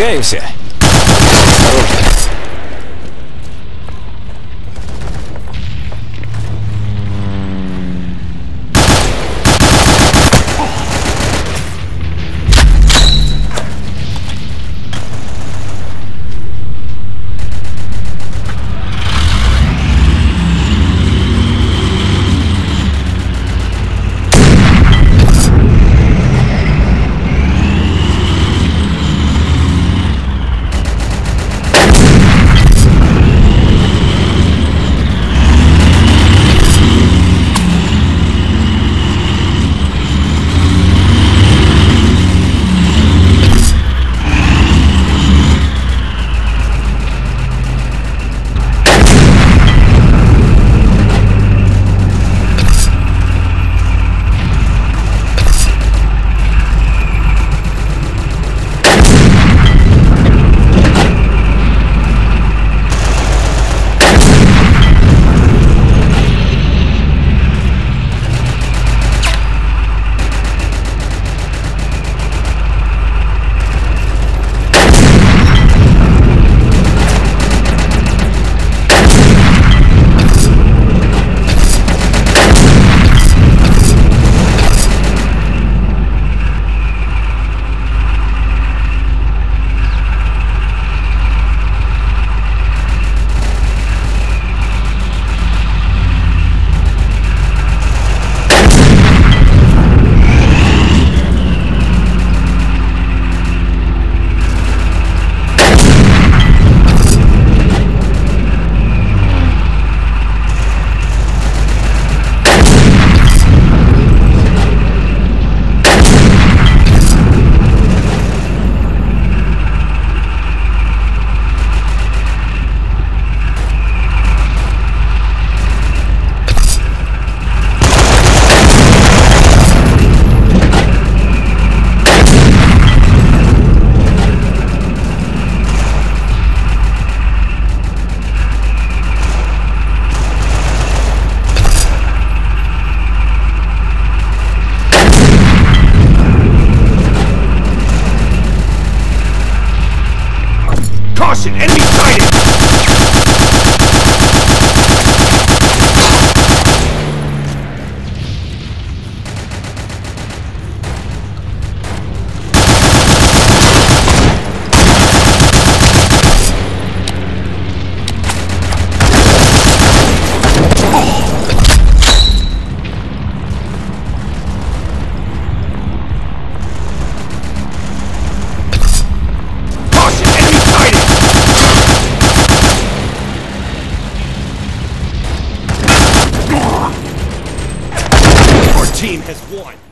que é esse? Caution! Enemy sighted! Has won.